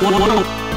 我我我我